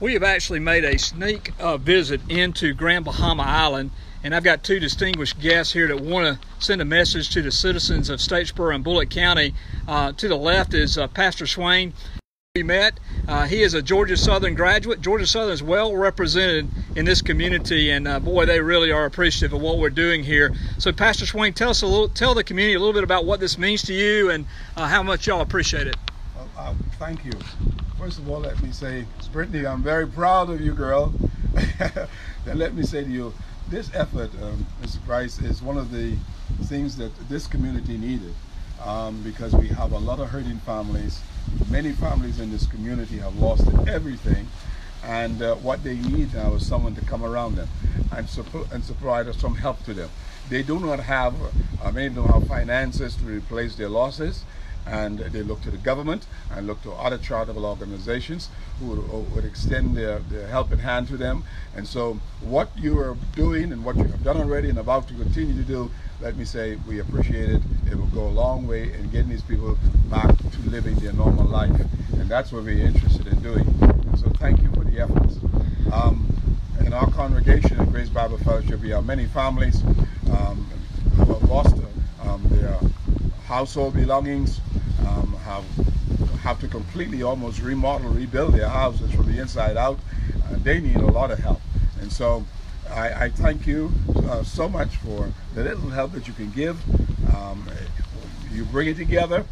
We have actually made a sneak uh, visit into Grand Bahama Island, and I've got two distinguished guests here that want to send a message to the citizens of Statesboro and Bulloch County. Uh, to the left is uh, Pastor Swain. We met. Uh, he is a Georgia Southern graduate. Georgia Southern is well represented in this community, and uh, boy, they really are appreciative of what we're doing here. So, Pastor Swain, tell us a little, tell the community a little bit about what this means to you and uh, how much y'all appreciate it. Thank you. First of all, let me say, Brittany, I'm very proud of you, girl. and let me say to you, this effort, um, Mr. Price, is one of the things that this community needed um, because we have a lot of hurting families Many families in this community have lost everything and uh, what they need now is someone to come around them and, and provide some help to them. They do not have, uh, many don't have finances to replace their losses and they look to the government and look to other charitable organizations who would, would extend their, their helping hand to them. And so what you are doing and what you have done already and about to continue to do, let me say we appreciate it. It will go a long way in getting these people back to living their normal life. And that's what we're interested in doing. So thank you for the efforts. Um, in our congregation at Grace Bible Fellowship, we have many families um, who have lost um, their household belongings, have have to completely almost remodel, rebuild their houses from the inside out. Uh, they need a lot of help. And so I, I thank you uh, so much for the little help that you can give. Um, you bring it together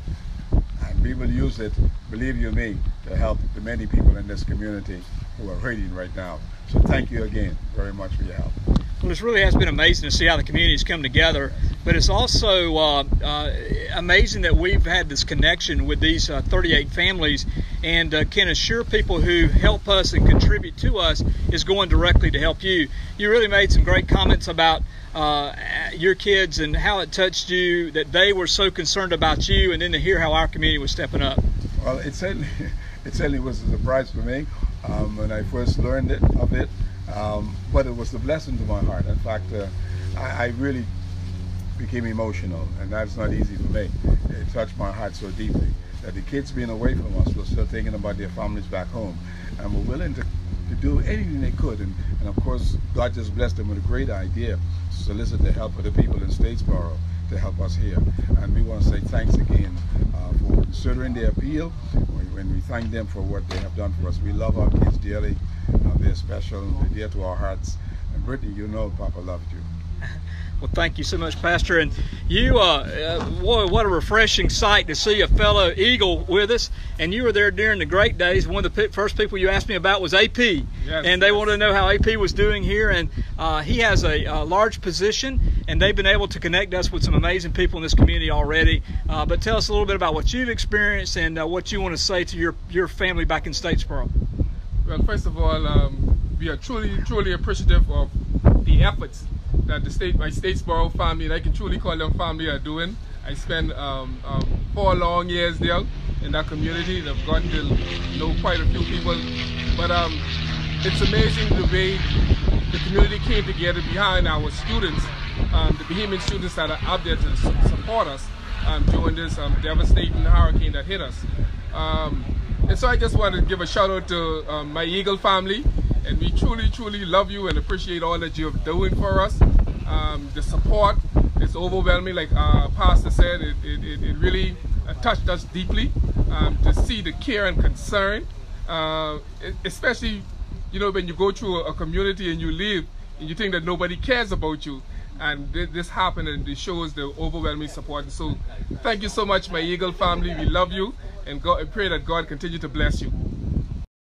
and we will use it, believe you me, to help the many people in this community who are hurting right now. So thank you again very much for your help. Well, this really has been amazing to see how the community has come together, but it's also uh, uh, amazing that we've had this connection with these uh, 38 families and uh, can assure people who help us and contribute to us is going directly to help you. You really made some great comments about uh, your kids and how it touched you, that they were so concerned about you, and then to hear how our community was stepping up. Well, it certainly, it certainly was a surprise for me um, when I first learned it, of it. Um, but it was a blessing to my heart. In fact, uh, I, I, really became emotional, and that's not easy for me. It touched my heart so deeply that the kids being away from us were still thinking about their families back home, and were willing to, to do anything they could. And, and of course, God just blessed them with a great idea to solicit the help of the people in Statesboro to help us here. And we want to say thanks again uh, for considering their appeal. When we thank them for what they have done for us, we love our kids dearly. Uh, they're special, they're dear to our hearts. And Brittany, you know Papa loved you. Well, thank you so much, Pastor. And you, uh, uh, boy, what a refreshing sight to see a fellow Eagle with us. And you were there during the great days. One of the first people you asked me about was OP. Yes, and they yes. wanted to know how OP was doing here. And uh, he has a, a, large position, and they've been able to connect us with some amazing people in this community already. Uh, but tell us a little bit about what you've experienced and uh, what you want to say to your, your family back in Statesboro. Well, first of all, um, we are truly, truly appreciative of the efforts that the state, my Statesboro family, and I can truly call them family, are doing. I spent um, um, four long years there in that community. I've gotten to know quite a few people. But um, it's amazing the way the community came together behind our students, um, the Bahamian students that are out there to support us um, during this um, devastating hurricane that hit us. And so I just want to give a shout out to my Eagle family. And we truly, truly love you and appreciate all that you're doing for us. Um, the support is overwhelming, like uh, Pastor said. It, it, it really uh, touched us deeply um, to see the care and concern, uh, especially, you know, when you go through a, community and you live and you think that nobody cares about you. And this happened and it shows the overwhelming support. So thank you so much, my Eagle family. We love you and God, I pray that God continue to bless you.